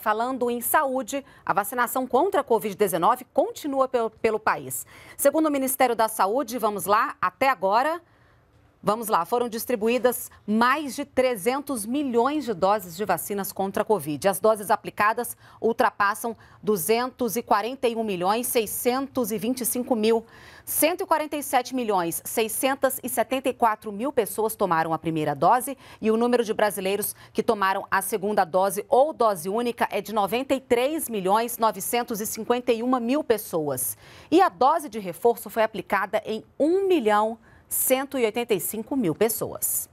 Falando em saúde, a vacinação contra a Covid-19 continua pelo, pelo país. Segundo o Ministério da Saúde, vamos lá, até agora, Vamos lá, foram distribuídas mais de 300 milhões de doses de vacinas contra a Covid. As doses aplicadas ultrapassam 241 milhões 625 mil. 147 milhões 674 mil pessoas tomaram a primeira dose e o número de brasileiros que tomaram a segunda dose ou dose única é de 93 milhões 951 mil pessoas. E a dose de reforço foi aplicada em 1 milhão 185 mil pessoas.